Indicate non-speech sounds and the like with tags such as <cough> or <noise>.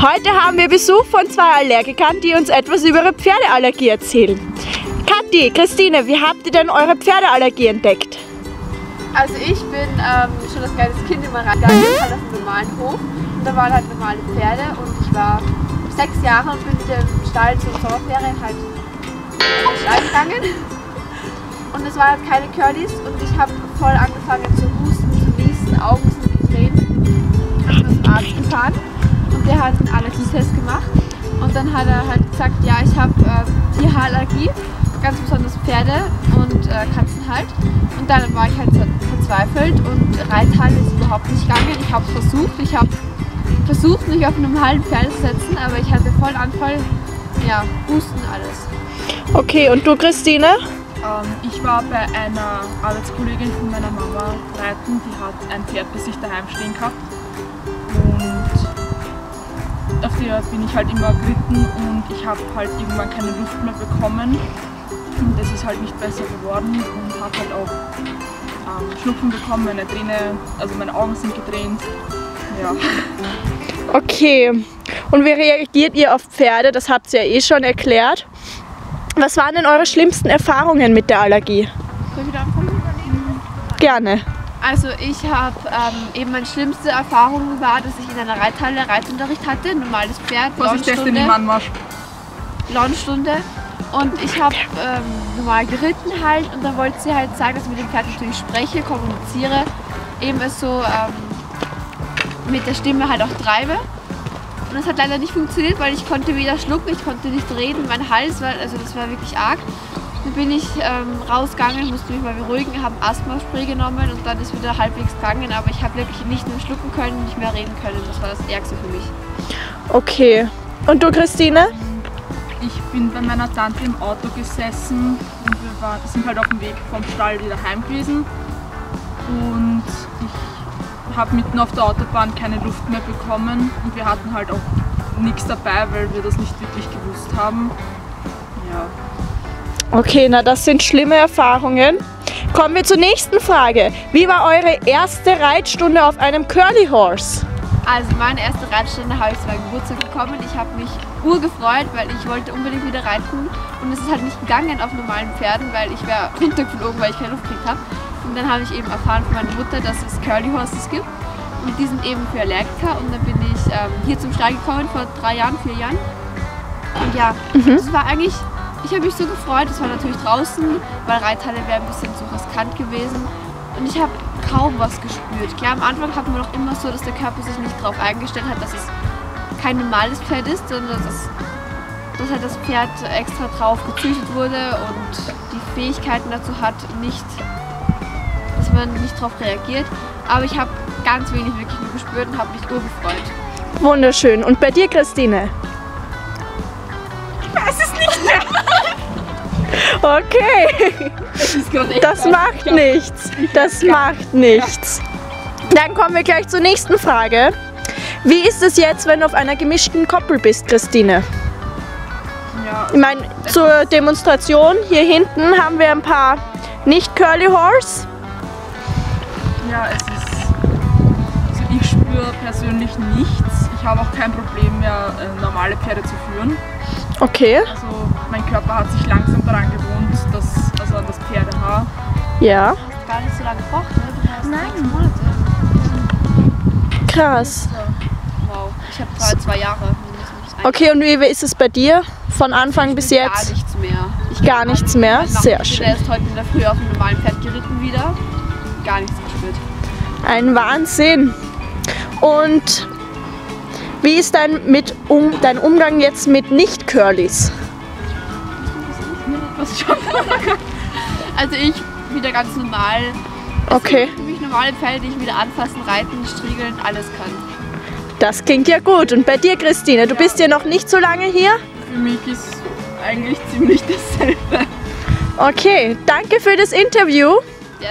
Heute haben wir Besuch von zwei Allergikern, die uns etwas über ihre Pferdeallergie erzählen. Kathi, Christine, wie habt ihr denn eure Pferdeallergie entdeckt? Also ich bin ähm, schon als kleines Kind immer reingegangen, halt auf einem normalen Hof. Und da waren halt normale Pferde und ich war sechs Jahre und bin mit dem Stall zur Sommerferien halt in Stall gegangen. Und es waren halt keine Curlys und ich habe voll angefangen zu husten, zu niesen, Augen sind getränt. Ich bin zum Arzt gefahren und der hat einen Allergietest gemacht. Und dann hat er halt gesagt, ja, ich habe äh, Tierhaarallergie, ganz besonders Pferde und äh, Katzen halt. Und dann war ich halt so verzweifelt und Reithalle ist überhaupt nicht gegangen. Ich habe es versucht, ich habe versucht, mich auf einem halben Pferd zu setzen, aber ich hatte voll Anfall, ja, Husten, alles. Okay, und du, Christine? Ähm, ich war bei einer Arbeitskollegin von meiner Mama reiten, die hat ein Pferd bei sich daheim stehen gehabt. Und auf der bin ich halt immer geritten und ich habe halt irgendwann keine Luft mehr bekommen. Und das ist halt nicht besser geworden und habe halt auch ähm, Schnupfen bekommen, meine Träne, also meine Augen sind getränt. Ja. Okay. Und wie reagiert ihr auf Pferde? Das habt ihr ja eh schon erklärt. Was waren denn eure schlimmsten Erfahrungen mit der Allergie? Soll ich wieder anfangen? Gerne. Also ich habe ähm, eben meine schlimmste Erfahrung war, dass ich in einer Reithalle Reitunterricht hatte, normales Pferd, Mannmarsch. Launchstunde. Und ich habe ähm, normal geritten halt und dann wollte sie halt sagen, dass ich mit dem Pferd natürlich spreche, kommuniziere, eben es so ähm, mit der Stimme halt auch treibe. Und das hat leider nicht funktioniert, weil ich konnte weder schlucken, ich konnte nicht reden, mein Hals war, also das war wirklich arg. Dann bin ich ähm, rausgegangen, musste mich mal beruhigen, habe Asthma-Spray genommen und dann ist wieder halbwegs gegangen, aber ich habe wirklich nicht mehr schlucken können, nicht mehr reden können. Das war das Ärgste für mich. Okay. Und du, Christine? Ich bin bei meiner Tante im Auto gesessen und wir waren, sind halt auf dem Weg vom Stall wieder heim gewesen. Und ich habe mitten auf der Autobahn keine Luft mehr bekommen und wir hatten halt auch nichts dabei, weil wir das nicht wirklich gewusst haben. Ja. Okay, na das sind schlimme Erfahrungen. Kommen wir zur nächsten Frage. Wie war eure erste Reitstunde auf einem Curly Horse? Also meine erste Reitstunde habe ich zu meinem Geburtstag bekommen. Ich habe mich urgefreut, weil ich wollte unbedingt wieder reiten. Und es ist halt nicht gegangen auf normalen Pferden, weil ich wäre <laughs> runtergeflogen, weil ich keine Luft gekriegt habe. Und dann habe ich eben erfahren von meiner Mutter, dass es Curly Horses gibt. Und die sind eben für Allergiker. Und dann bin ich ähm, hier zum Stall gekommen vor drei Jahren, vier Jahren. Und ja, das war eigentlich, ich habe mich so gefreut. Es war natürlich draußen, weil Reithalle wäre ein bisschen zu riskant gewesen. Und ich habe kaum was gespürt. Klar, am Anfang hatten wir noch immer so, dass der Körper sich nicht darauf eingestellt hat, dass es kein normales Pferd ist, sondern dass, es, dass halt das Pferd extra drauf gezüchtet wurde und die Fähigkeiten dazu hat, nicht, dass man nicht darauf reagiert. Aber ich habe ganz wenig wirklich nur gespürt und habe mich urgefreut. Wunderschön. Und bei dir, Christine? Okay, das macht nichts. Das macht nichts. Dann kommen wir gleich zur nächsten Frage. Wie ist es jetzt, wenn du auf einer gemischten Koppel bist, Christine? ja. Ich meine, zur Demonstration hier hinten haben wir ein paar nicht Curly Horse. Ja, es ist. Also ich spüre persönlich nichts. Ich habe auch kein Problem mehr, äh, normale Pferde zu führen. Okay, Also mein Körper hat sich langsam daran gewohnt, ja, Gar nicht so lange gebraucht, ne? Sechs Monate. krass. Wow, ich habe gerade zwei Jahre. Okay, und wie ist es bei dir? Von Anfang bis Gar jetzt? nichts mehr. Ich Gar nichts mehr? Sehr ich bin schön. erst heute in der Früh auf einem normalen Pferd geritten wieder. Gar nichts gespürt. Ein Wahnsinn. Und wie ist dein, mit um, dein Umgang jetzt mit Nicht-Curlys? <laughs> Also ich wieder ganz normal. Okay, Für mich normale Pferde, die ich wieder anfassen, reiten, striegeln, alles kann. das klingt ja gut. Und bei dir, Christine, du bist ja noch nicht so lange hier? Für mich ist eigentlich ziemlich <laughs> dasselbe. Okay, danke für das Interview. Ja?